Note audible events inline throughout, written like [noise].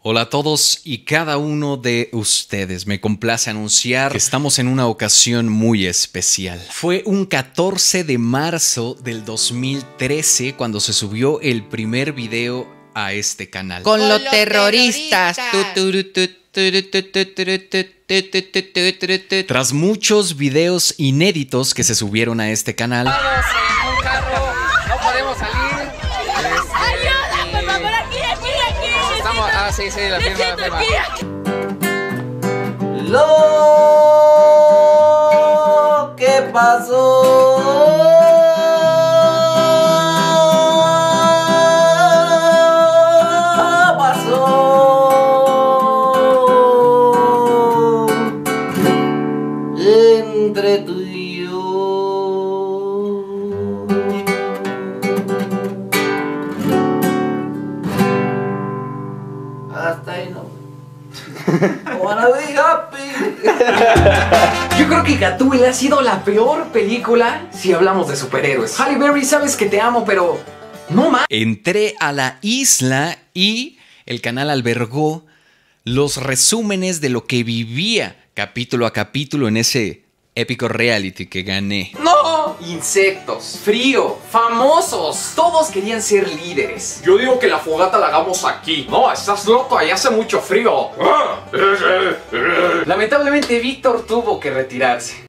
Hola a todos y cada uno de ustedes. Me complace anunciar que estamos en una ocasión muy especial. Fue un 14 de marzo del 2013 cuando se subió el primer video a este canal. Con los terroristas. Tras muchos videos inéditos que se subieron a este canal, no podemos salir. Sí, sí, la firma, la firma. Lo que pasó. Ha sido la peor película si hablamos de superhéroes. Halle Berry, sabes que te amo, pero no más. entré a la isla y el canal albergó los resúmenes de lo que vivía capítulo a capítulo en ese épico reality que gané. No, insectos, frío, famosos, todos querían ser líderes. Yo digo que la fogata la hagamos aquí. No, estás loco, ahí hace mucho frío. Lamentablemente Víctor tuvo que retirarse.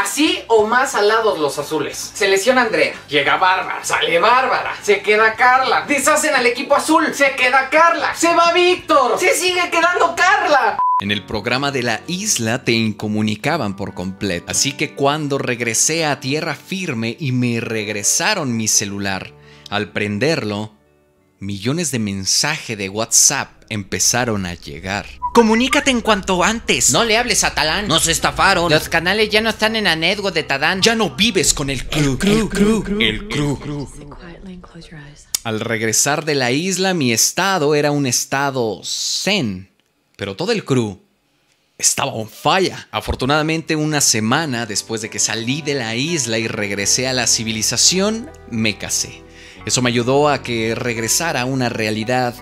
Así o más alados los azules. Se lesiona Andrea. Llega Bárbara. Sale Bárbara. Se queda Carla. Deshacen al equipo azul. Se queda Carla. Se va Víctor. Se sigue quedando Carla. En el programa de la isla te incomunicaban por completo. Así que cuando regresé a tierra firme y me regresaron mi celular, al prenderlo, millones de mensajes de WhatsApp empezaron a llegar. Comunícate en cuanto antes. No le hables a Talán. Nos estafaron. Los canales ya no están en Anedgo de Tadán. Ya no vives con el crew. El crew. El crew. Al regresar de la isla, mi estado era un estado zen. Pero todo el crew estaba on fire. Afortunadamente, una semana después de que salí de la isla y regresé a la civilización, me casé. Eso me ayudó a que regresara a una realidad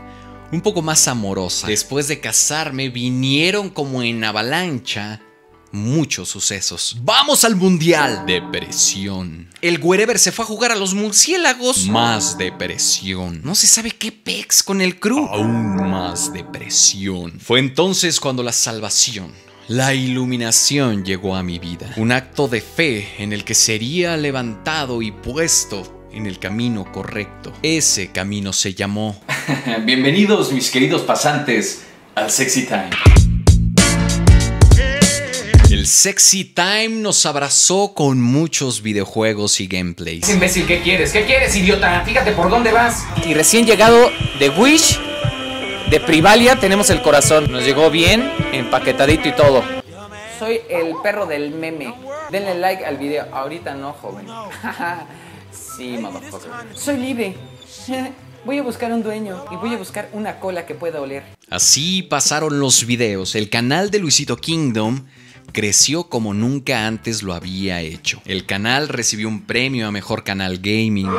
un poco más amorosa. Después de casarme, vinieron como en avalancha muchos sucesos. ¡Vamos al mundial! Depresión. El wherever se fue a jugar a los murciélagos. Más depresión. No se sabe qué pex con el crew. Aún más depresión. Fue entonces cuando la salvación. La iluminación llegó a mi vida. Un acto de fe en el que sería levantado y puesto en el camino correcto. Ese camino se llamó [laughs] Bienvenidos mis queridos pasantes al Sexy Time. El Sexy Time nos abrazó con muchos videojuegos y gameplays. Imbécil, ¿qué quieres? ¿Qué quieres, idiota? Fíjate por dónde vas. Y recién llegado de Wish, de Privalia, tenemos el corazón. Nos llegó bien, empaquetadito y todo. Soy el perro del meme. Denle like al video. Ahorita no, joven. [laughs] sí, motherfucker. Soy libre. [laughs] Voy a buscar un dueño y voy a buscar una cola que pueda oler. Así pasaron los videos. El canal de Luisito Kingdom creció como nunca antes lo había hecho. El canal recibió un premio a Mejor Canal Gaming.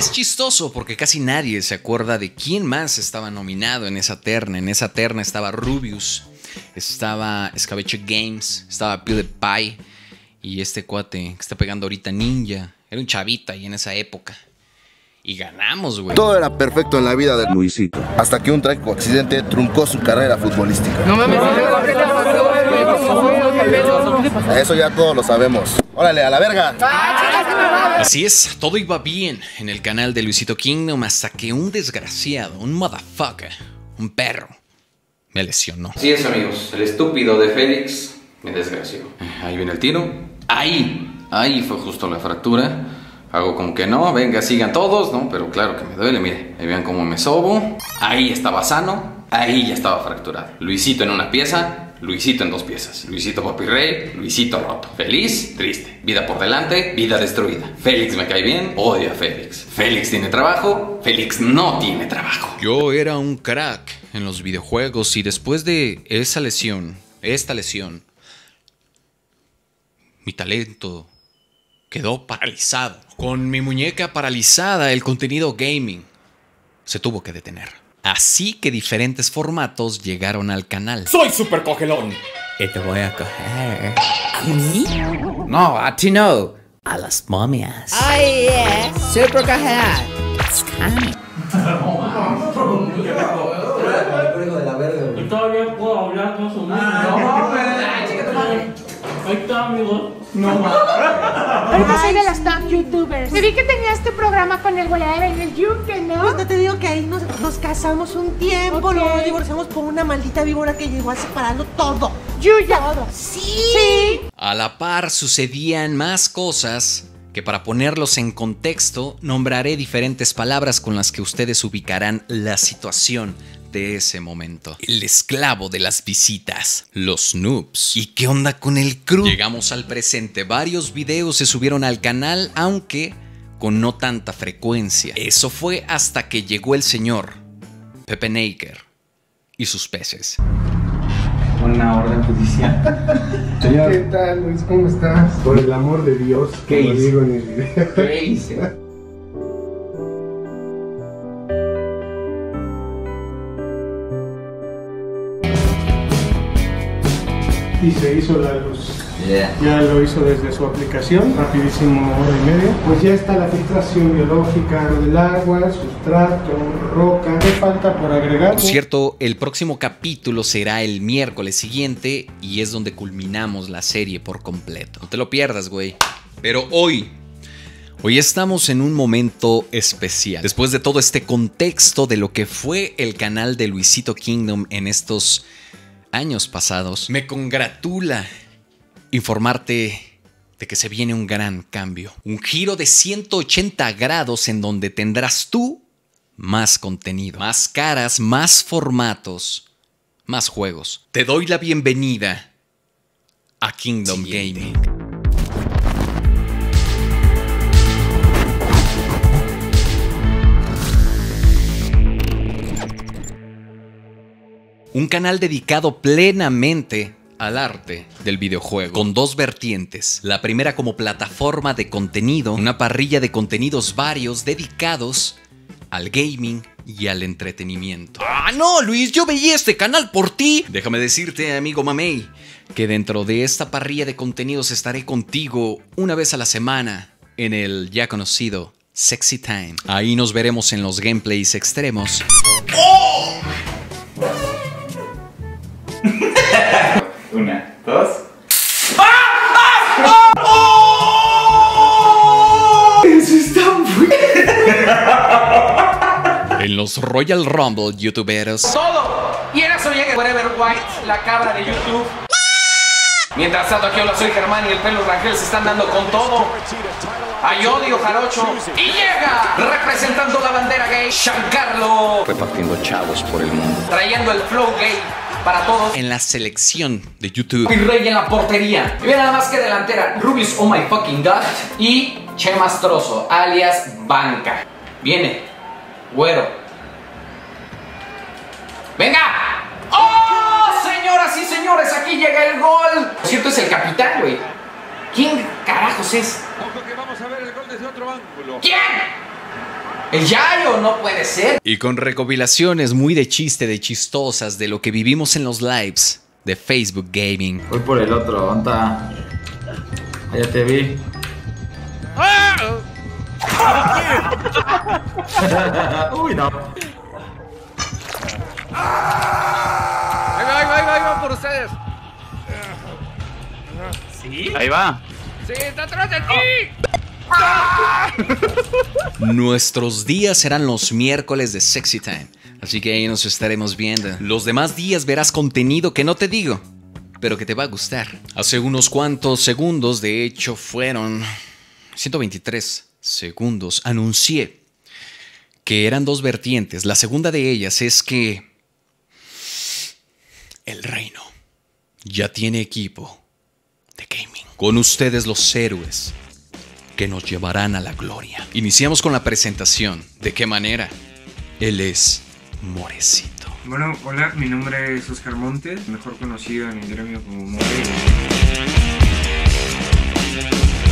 Es chistoso porque casi nadie se acuerda de quién más estaba nominado en esa terna. En esa terna estaba Rubius, estaba Escabeche Games, estaba PewDiePie y este cuate que está pegando ahorita Ninja. Era un chavita y en esa época. Y ganamos, güey. Todo era perfecto en la vida de Luisito. Hasta que un trágico accidente truncó su carrera futbolística. No mames, Eso ya todos lo sabemos. Órale, a la verga. Así es, todo iba bien en el canal de Luisito Kingdom hasta que un desgraciado, un motherfucker, un perro, me lesionó. Así es amigos, el estúpido de Félix me desgració. Ahí viene el tiro. Ahí, ahí fue justo la fractura. Hago como que no, venga, sigan todos, ¿no? Pero claro que me duele, mire. Ahí vean cómo me sobo. Ahí estaba sano, ahí ya estaba fracturado. Luisito en una pieza, Luisito en dos piezas. Luisito papi rey, Luisito roto. Feliz, triste. Vida por delante, vida destruida. Félix me cae bien, odio a Félix. Félix tiene trabajo, Félix no tiene trabajo. Yo era un crack en los videojuegos y después de esa lesión, esta lesión, mi talento quedó paralizado. Con mi muñeca paralizada, el contenido gaming se tuvo que detener. Así que diferentes formatos llegaron al canal. ¡Soy super cogelón! Y te voy a coger. ¿A mí? No, a ti no. A las momias. ¡Ay, yeah! Super cogelón. It's coming. Y todavía puedo hablar con su No, Ahí está, amigo. No Ahorita soy de las top youtubers. Me vi que tenías tu programa con el guayabera en el yunque, ¿no? Pues no te digo que ahí nos, nos casamos un tiempo, luego nos divorciamos por una maldita víbora que llegó a separarlo todo. Yuya. Todo. Sí. Sí. A la par sucedían más cosas que para ponerlos en contexto nombraré diferentes palabras con las que ustedes ubicarán la situación de ese momento. El esclavo de las visitas, los noobs. ¿Y qué onda con el crew? Llegamos al presente, varios videos se subieron al canal, aunque con no tanta frecuencia. Eso fue hasta que llegó el señor Pepe Naker y sus peces. Una orden judicial. [laughs] ¿Qué tal, Luis? ¿Cómo estás? Por el amor de Dios, ¿Qué hice? digo en el video. ¿Qué hice? Y se hizo la luz. Yeah. Ya lo hizo desde su aplicación, rapidísimo, hora y media. Pues ya está la filtración biológica del agua, sustrato, roca. ¿Qué falta por agregar? Por cierto, el próximo capítulo será el miércoles siguiente y es donde culminamos la serie por completo. No te lo pierdas, güey. Pero hoy, hoy estamos en un momento especial. Después de todo este contexto de lo que fue el canal de Luisito Kingdom en estos años pasados, me congratula informarte de que se viene un gran cambio. Un giro de 180 grados en donde tendrás tú más contenido, más caras, más formatos, más juegos. Te doy la bienvenida a Kingdom Gaming. Un canal dedicado plenamente al arte del videojuego, con dos vertientes. La primera como plataforma de contenido, una parrilla de contenidos varios dedicados al gaming y al entretenimiento. ¡Ah, no, Luis! Yo veía este canal por ti. Déjame decirte, amigo Mamey, que dentro de esta parrilla de contenidos estaré contigo una vez a la semana en el ya conocido Sexy Time. Ahí nos veremos en los gameplays extremos. Una, dos. Eso está muy... En los Royal Rumble youtuberos. Todo. Y era eso llega Forever White, la cabra de YouTube. Mientras tanto, aquí hola, soy Germán y el pelo Rangel se están dando con todo. Hay odio, jarocho. Y llega, representando la bandera gay, Giancarlo. Repartiendo chavos por el mundo. Trayendo el flow gay para todos. En la selección de YouTube. Y Rey en la portería. Y ve nada más que delantera, Rubius Oh My Fucking God. Y Chemastroso, alias Banca. Viene, güero. ¡Venga! ¡Oh, señoras y señores! Aquí llega el gol. Por cierto, es el capitán, güey. ¿Quién carajos es? Ojo que vamos a ver el gol desde otro ángulo. ¿Quién? El Yayo, no puede ser. Y con recopilaciones muy de chiste, de chistosas, de lo que vivimos en los lives de Facebook Gaming. Voy por el otro, ¿dónde está? Allá te vi. [laughs] Uy, no. Ahí va, ahí va, ahí va, ahí va por ustedes. ¿Sí? Ahí va. Sí, está atrás de ti. [laughs] Nuestros días serán los miércoles de Sexy Time, así que ahí nos estaremos viendo. Los demás días verás contenido que no te digo, pero que te va a gustar. Hace unos cuantos segundos, de hecho fueron 123 segundos, anuncié que eran dos vertientes. La segunda de ellas es que el reino ya tiene equipo de gaming. Con ustedes los héroes que nos llevarán a la gloria. Iniciamos con la presentación. ¿De qué manera? Él es Morecito. Bueno, hola, mi nombre es Oscar Montes, mejor conocido en el gremio como More.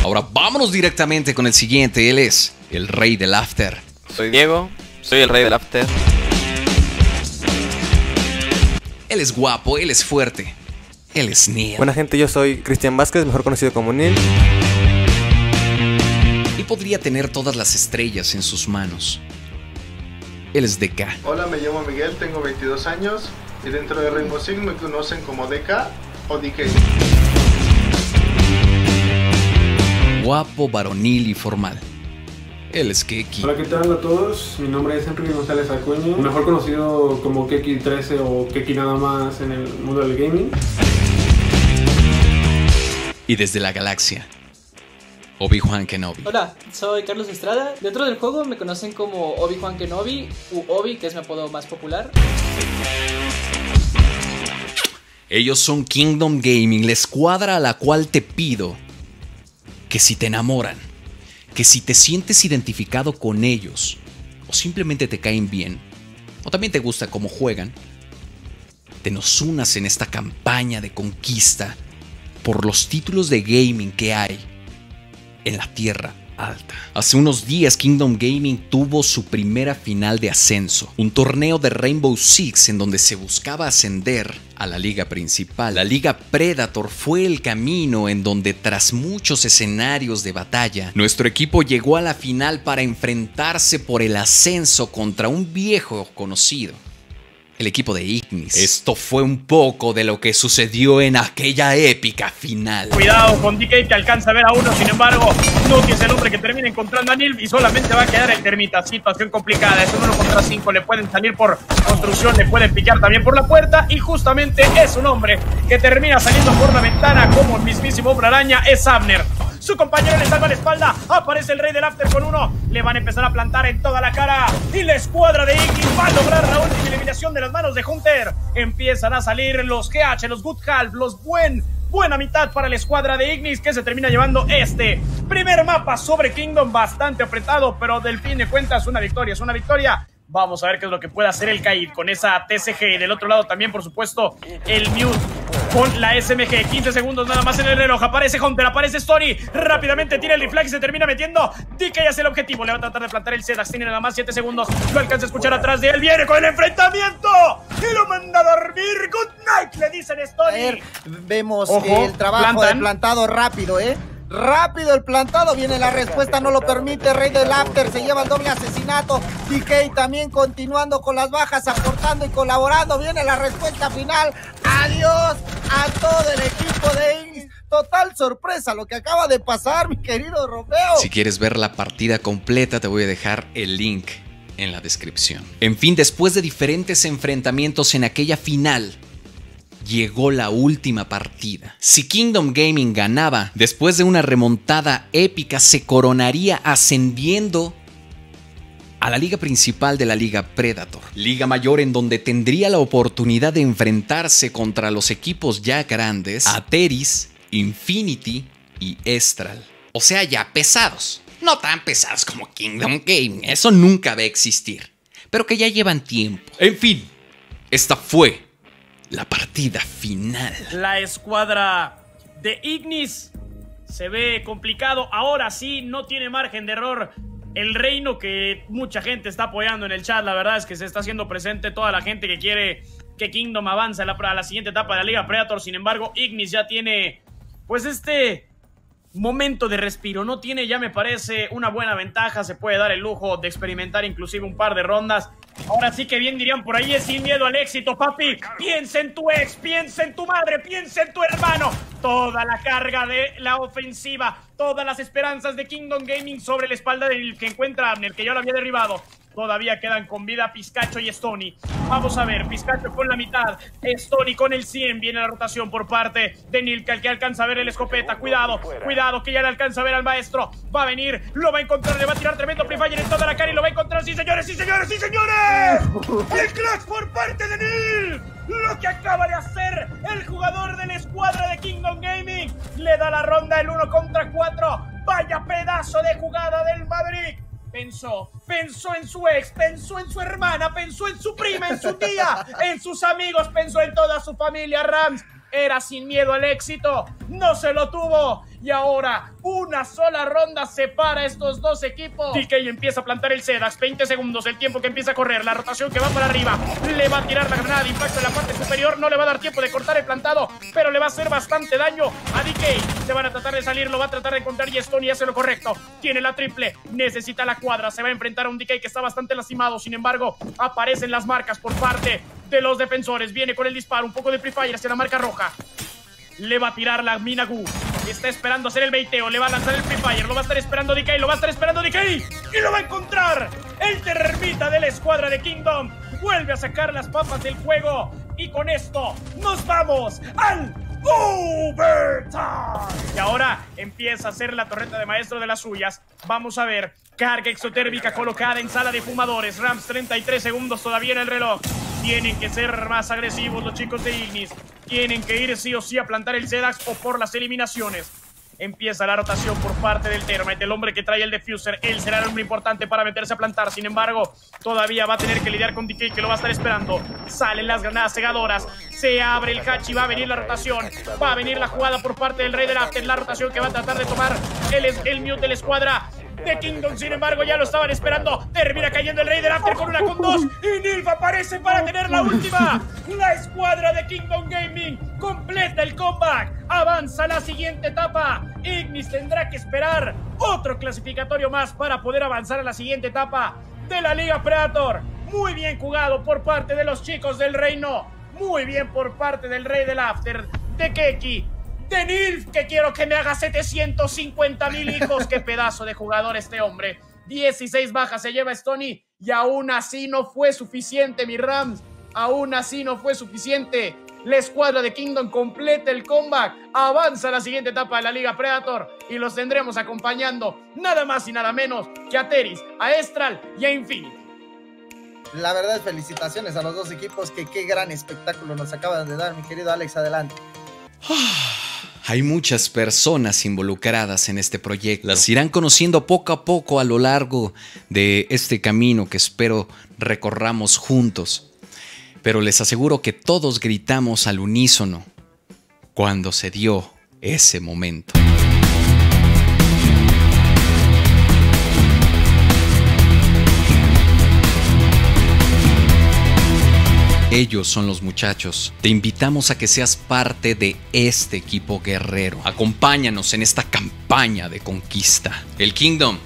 Ahora vámonos directamente con el siguiente. Él es el rey del after. Soy Diego, soy el rey del after. Él es guapo, él es fuerte. Él es Neil. Buena gente, yo soy Cristian Vázquez, mejor conocido como Neil. Podría tener todas las estrellas en sus manos. Él es DK. Hola, me llamo Miguel, tengo 22 años y dentro de Rainbow Six me conocen como DK o DK. Guapo, varonil y formal. Él es Keki. Hola, ¿qué tal a todos? Mi nombre es Enrique González Acuña, mejor conocido como Keki 13 o Keki nada más en el mundo del gaming. Y desde la galaxia, Obi-Wan Kenobi. Hola, soy Carlos Estrada. Dentro del juego me conocen como Obi-Wan Kenobi u Obi, que es mi apodo más popular. Ellos son Kingdom Gaming, la escuadra a la cual te pido que si te enamoran, que si te sientes identificado con ellos, o simplemente te caen bien, o también te gusta cómo juegan, te nos unas en esta campaña de conquista por los títulos de gaming que hay en la Tierra Alta. Hace unos días Kingdom Gaming tuvo su primera final de ascenso, un torneo de Rainbow Six en donde se buscaba ascender a la liga principal. La liga Predator fue el camino en donde tras muchos escenarios de batalla, nuestro equipo llegó a la final para enfrentarse por el ascenso contra un viejo conocido el equipo de Ignis. Esto fue un poco de lo que sucedió en aquella épica final. Cuidado con DK que alcanza a ver a uno, sin embargo, no es el hombre que termina encontrando a Neil y solamente va a quedar el termita. Situación complicada, es un 1 contra 5, le pueden salir por construcción, le pueden picar también por la puerta y justamente es un hombre que termina saliendo por la ventana como el mismísimo hombre araña, es Abner. Su compañero le salva la espalda. Aparece el rey del after con uno. Le van a empezar a plantar en toda la cara. Y la escuadra de Iggy va a lograr la última eliminación de las manos de Hunter. Empiezan a salir los GH, los Good Half, los Buen. Buena mitad para la escuadra de Ignis que se termina llevando este primer mapa sobre Kingdom bastante apretado, pero del fin de cuentas una victoria, es una victoria Vamos a ver qué es lo que puede hacer el Kaid con esa TCG. Y del otro lado también, por supuesto, el Mute con la SMG. 15 segundos nada más en el reloj. Aparece Hunter, aparece Story. Rápidamente tira el reflex y se termina metiendo. DK hace el objetivo. Le va a tratar de plantar el Zedax. Tiene nada más 7 segundos. Lo alcanza a escuchar atrás de él. Viene con el enfrentamiento. Y lo manda a dormir. Good night, le dicen Story. vemos el trabajo de plantado rápido, ¿eh? Rápido el plantado, viene la respuesta, no lo permite. Rey del After se lleva el doble asesinato. DK también continuando con las bajas, aportando y colaborando. Viene la respuesta final. Adiós a todo el equipo de Inglis. Total sorpresa lo que acaba de pasar, mi querido Romeo. Si quieres ver la partida completa, te voy a dejar el link en la descripción. En fin, después de diferentes enfrentamientos en aquella final, llegó la última partida. Si Kingdom Gaming ganaba, después de una remontada épica, se coronaría ascendiendo a la liga principal de la Liga Predator, liga mayor en donde tendría la oportunidad de enfrentarse contra los equipos ya grandes, Ateris, Infinity y Estral. O sea, ya pesados. No tan pesados como Kingdom Gaming, eso nunca va a existir, pero que ya llevan tiempo. En fin, esta fue la partida final. La escuadra de Ignis se ve complicado. Ahora sí, no tiene margen de error. El reino que mucha gente está apoyando en el chat, la verdad es que se está haciendo presente toda la gente que quiere que Kingdom avance a la, a la siguiente etapa de la Liga Predator. Sin embargo, Ignis ya tiene, pues este momento de respiro. No tiene, ya me parece, una buena ventaja. Se puede dar el lujo de experimentar inclusive un par de rondas. Ahora sí que bien dirían por ahí, es sin miedo al éxito, papi. Piensa en tu ex, piensa en tu madre, piensa en tu hermano. Toda la carga de la ofensiva, todas las esperanzas de Kingdom Gaming sobre la espalda del que encuentra Abner, que ya lo había derribado. Todavía quedan con vida Piscacho y Stony. Vamos a ver, Piscacho con la mitad. Stony con el 100. Viene la rotación por parte de Nilka, el que alcanza a ver el escopeta. Cuidado, cuidado, que ya le alcanza a ver al maestro. Va a venir, lo va a encontrar, le va a tirar tremendo Free Fire en toda la cara y lo va a encontrar. ¡Sí, señores, sí, señores, sí, señores! ¡El clutch por parte de Nil! lo que acaba de hacer el jugador de la escuadra de Kingdom Gaming. Le da la ronda el 1 contra 4. Vaya pedazo de jugada del Maverick. Pensó, pensó en su ex, pensó en su hermana, pensó en su prima, en su tía, en sus amigos, pensó en toda su familia Rams. Era sin miedo al éxito, no se lo tuvo. Y ahora, una sola ronda separa estos dos equipos. DK empieza a plantar el Sedax. 20 segundos, el tiempo que empieza a correr. La rotación que va para arriba. Le va a tirar la granada de impacto en la parte superior. No le va a dar tiempo de cortar el plantado, pero le va a hacer bastante daño a DK. Se van a tratar de salir, lo va a tratar de encontrar y Stone hace lo correcto. Tiene la triple, necesita la cuadra. Se va a enfrentar a un DK que está bastante lastimado. Sin embargo, aparecen las marcas por parte de los defensores. Viene con el disparo, un poco de Free Fire hacia la marca roja. Le va a tirar la Minagu. Está esperando hacer el beiteo. Le va a lanzar el Free Fire. Lo va a estar esperando DK. Lo va a estar esperando DK. Y lo va a encontrar. El terremita de la escuadra de Kingdom. Vuelve a sacar las papas del juego. Y con esto nos vamos al Overtime. Y ahora empieza a hacer la torreta de maestro de las suyas. Vamos a ver. Carga exotérmica colocada en sala de fumadores. Rams 33 segundos todavía en el reloj. Tienen que ser más agresivos los chicos de Ignis. Tienen que ir sí o sí a plantar el Zedax o por las eliminaciones. Empieza la rotación por parte del Thermite, el hombre que trae el Diffuser. Él será el hombre importante para meterse a plantar. Sin embargo, todavía va a tener que lidiar con DK, que lo va a estar esperando. Salen las granadas cegadoras. Se abre el hatch y va a venir la rotación. Va a venir la jugada por parte del Rey del After. La rotación que va a tratar de tomar el, el mute de la escuadra de Kingdom. Sin embargo, ya lo estaban esperando. Termina cayendo el Rey del After con una con dos. Y Nilf aparece para tener la última. La escuadra de Kingdom Gaming completa el comeback. Avanza a la siguiente etapa. Ignis tendrá que esperar otro clasificatorio más para poder avanzar a la siguiente etapa de la Liga Predator. Muy bien jugado por parte de los chicos del reino. Muy bien por parte del Rey del After, de Keki, de Nilf, que quiero que me haga 750 mil [laughs] hijos. Qué pedazo de jugador este hombre. 16 bajas se lleva Stony y aún así no fue suficiente, mi Rams. Aún así no fue suficiente. La escuadra de Kingdom completa el comeback, avanza a la siguiente etapa de la Liga Predator y los tendremos acompañando nada más y nada menos que a Teris, a Estral y a Infinity. La verdad, felicitaciones a los dos equipos, que qué gran espectáculo nos acaban de dar, mi querido Alex, adelante. [sighs] [sighs] [sighs] Hay muchas personas involucradas en este proyecto. Las irán conociendo poco a poco a lo largo de este camino que espero recorramos juntos. Pero les aseguro que todos gritamos al unísono cuando se dio ese momento. Ellos son los muchachos. Te invitamos a que seas parte de este equipo guerrero. Acompáñanos en esta campaña de conquista. El Kingdom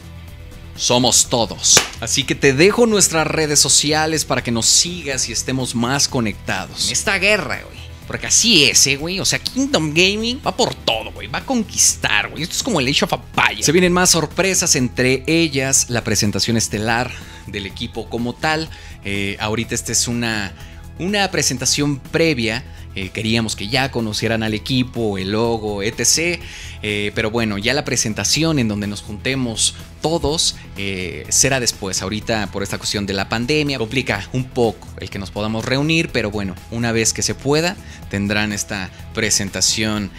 somos todos. Así que te dejo nuestras redes sociales para que nos sigas y estemos más conectados. En esta guerra, güey. Porque así es, ¿eh, güey. O sea, Kingdom Gaming va por todo, güey. Va a conquistar, güey. Esto es como el Age of Empires. Se vienen más sorpresas, entre ellas la presentación estelar del equipo como tal. Eh, ahorita esta es una una presentación previa. Eh, queríamos que ya conocieran al equipo, el logo, etc. Eh, pero bueno, ya la presentación en donde nos juntemos todos eh, será después. Ahorita por esta cuestión de la pandemia complica un poco el que nos podamos reunir, pero bueno, una vez que se pueda tendrán esta presentación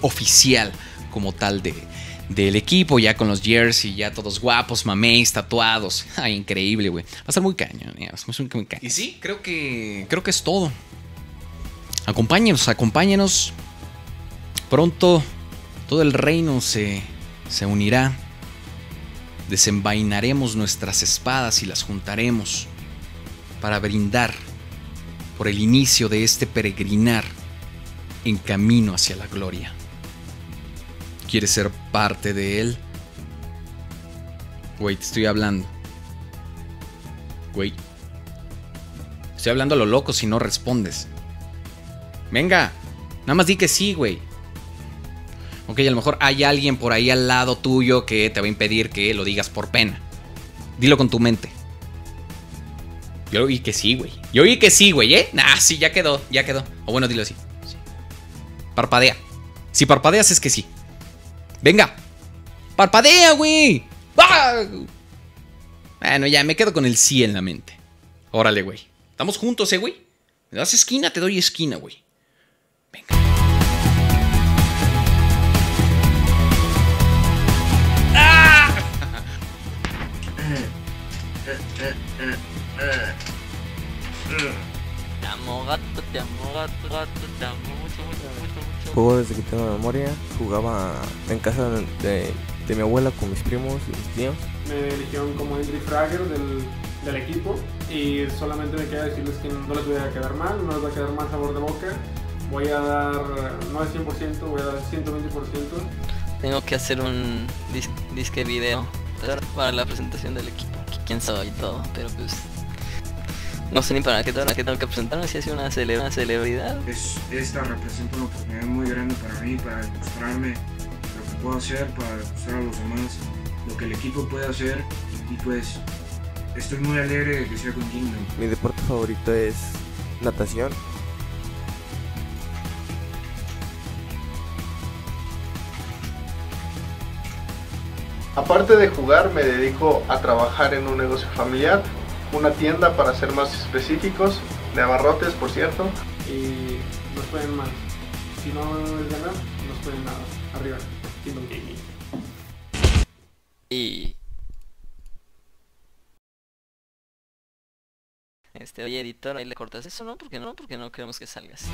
oficial como tal de, del equipo, ya con los jersey, ya todos guapos, mameis, tatuados. [laughs] Ay, increíble, güey. Va a ser muy caño, muy caño. Y sí, creo que creo que es todo. Acompáñenos, acompáñenos. Pronto todo el reino se, se unirá. Desenvainaremos nuestras espadas y las juntaremos para brindar por el inicio de este peregrinar en camino hacia la gloria. ¿Quieres ser parte de él? Güey, te estoy hablando. Güey. Estoy hablando a lo loco si no respondes. Venga. Nada más di que sí, güey. Ok, a lo mejor hay alguien por ahí al lado tuyo que te va a impedir que lo digas por pena. Dilo con tu mente. Yo oí que sí, güey. Yo oí que sí, güey, ¿eh? Nah, sí, ya quedó, ya quedó. O bueno, dilo así. Parpadea. Si parpadeas es que sí. Venga. Parpadea, güey. ¡Ah! Bueno, ya me quedo con el sí en la mente. Órale, güey. ¿Estamos juntos, eh, güey? ¿Me das esquina? Te doy esquina, güey. Venga. Te amo gato, te amo gato, gato, te amo mucho, mucho, mucho, mucho. Juego desde que tengo memoria. Jugaba en casa de, de mi abuela con mis primos y mis tíos. Me eligieron como Ingrid Frager del, del equipo y solamente me queda decirles que no les voy a quedar mal, no les va a quedar mal sabor de boca. Voy a dar, no al 100%, voy a dar 120%. Tengo que hacer un dis disque video para la presentación del equipo. Quién soy y todo, pero pues no sé ni para qué, para qué tengo que presentarme si ha sido una, cele una celebridad. Es, esta representa una oportunidad muy grande para mí, para demostrarme lo que puedo hacer, para demostrar a los demás lo que el equipo puede hacer y pues estoy muy alegre de que sea con Kingdom. Mi deporte favorito es natación. Aparte de jugar, me dedico a trabajar en un negocio familiar, una tienda para ser más específicos, de abarrotes, por cierto. Y nos pueden mal. Si no es ganar, nos pueden nada. Arriba, Kingdom. Y... Este, oye editor, ahí le cortas eso, ¿no? Porque no, porque no queremos que salgas.